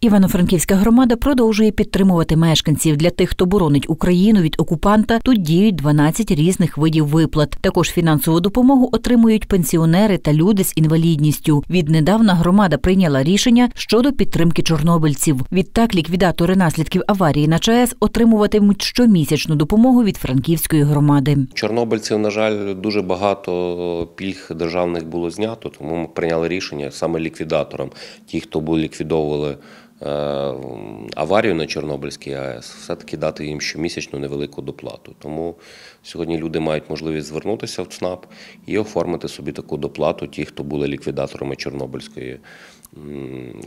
Івано-Франківська громада продовжує підтримувати мешканців. Для тих, хто боронить Україну від окупанта, тут діють 12 різних видів виплат. Також фінансову допомогу отримують пенсіонери та люди з інвалідністю. Віднедавна громада прийняла рішення щодо підтримки чорнобильців. Відтак ліквідатори наслідків аварії на ЧАЕС отримуватимуть щомісячну допомогу від франківської громади. Чорнобильців, на жаль, дуже багато пільг державних було знято, тому ми прийняли рішення саме ліквідаторам, ті, хто були ліквідовували. Е, аварію на Чорнобильській АЕС, все-таки дати їм щомісячну невелику доплату. Тому сьогодні люди мають можливість звернутися в ЦНАП і оформити собі таку доплату, ті, хто були ліквідаторами Чорнобильської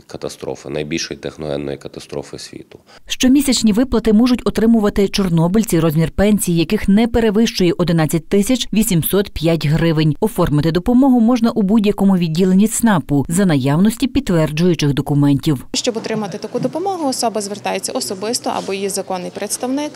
катастрофи, найбільшої техногенної катастрофи світу. Щомісячні виплати можуть отримувати чорнобильці, розмір пенсії, яких не перевищує 11 тисяч 805 гривень. Оформити допомогу можна у будь-якому відділенні ЦНАПу за наявності підтверджуючих документів. Щоб отримати таку допомогу, особа звертається особисто або її законний представник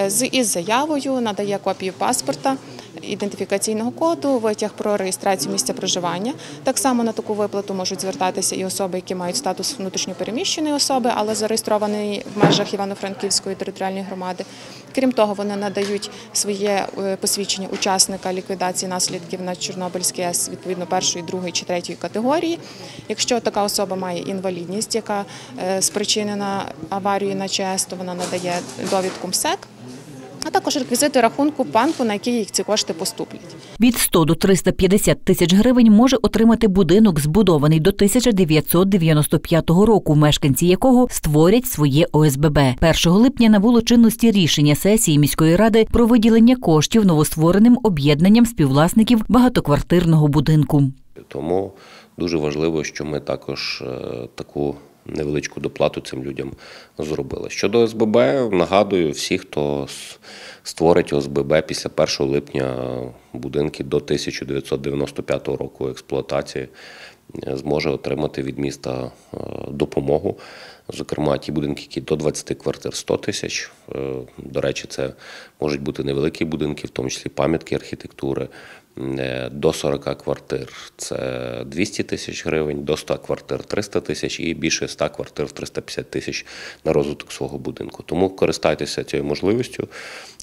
е, з із заявою, надає копію паспорта ідентифікаційного коду, витяг про реєстрацію місця проживання. Так само на таку виплату можуть звертатися і особи, які мають статус внутрішньопереміщеної особи, але зареєстровані в межах Івано-Франківської територіальної громади. Крім того, вони надають своє е, посвідчення учасника ліквідації наслідків на Чорнобильській АЕС відповідно першої, другої чи третьої категорії. Якщо така особа має інвалідність, яка е, спричинена аварією на ЧАЕС, то вона надає довідку МСЕК а також реквізити рахунку банку, на який їх ці кошти поступлять. Від 100 до 350 тисяч гривень може отримати будинок, збудований до 1995 року, мешканці якого створять своє ОСББ. 1 липня набуло чинності рішення сесії міської ради про виділення коштів новоствореним об'єднанням співвласників багатоквартирного будинку. Тому дуже важливо, що ми також е, таку невеличку доплату цим людям зробили. Щодо СББ, нагадую, всі, хто створить ОСББ після 1 липня будинки до 1995 року експлуатації, зможе отримати від міста е, допомогу. Зокрема, ті будинки, які до 20 квартир 100 тисяч. Е, до речі, це можуть бути невеликі будинки, в тому числі пам'ятки архітектури. Е, до 40 квартир це 200 тисяч гривень, до 100 квартир 300 тисяч і більше 100 квартир 350 тисяч на розвиток свого будинку. Тому користайтеся цією можливістю,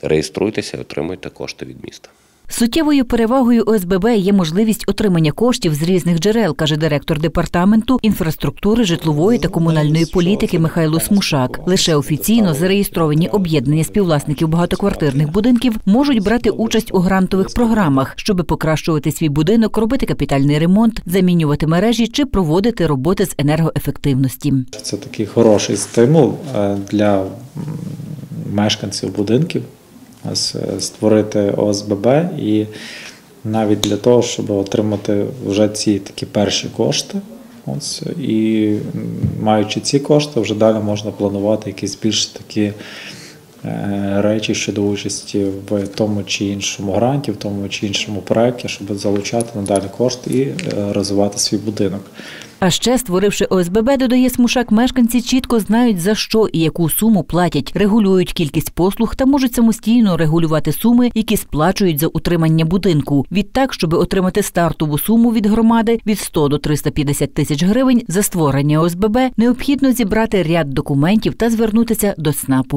реєструйтеся і отримуйте кошти від міста. Суттєвою перевагою ОСББ є можливість отримання коштів з різних джерел, каже директор департаменту інфраструктури, житлової та комунальної політики Михайло Смушак. Лише офіційно зареєстровані об'єднання співвласників багатоквартирних будинків можуть брати участь у грантових програмах, щоб покращувати свій будинок, робити капітальний ремонт, замінювати мережі чи проводити роботи з енергоефективності. Це такий хороший стимул е, для мешканців будинків. Е, створити ОСББ і навіть для того, щоб отримати вже ці такі перші кошти. Ось, І маючи ці кошти, вже далі можна планувати якісь більш такі е, речі щодо участі в тому чи іншому гранті, в тому чи іншому проєкті, щоб залучати надалі кошти і е, розвивати свій будинок. А ще створивши ОСББ, додає смушак, мешканці чітко знають за що і яку суму платять, регулюють кількість послуг та можуть самостійно регулювати суми, які сплачують за утримання будинку. Відтак, щоб отримати стартову суму від громади від 100 до 350 тисяч гривень за створення ОСББ, необхідно зібрати ряд документів та звернутися до СНАПу.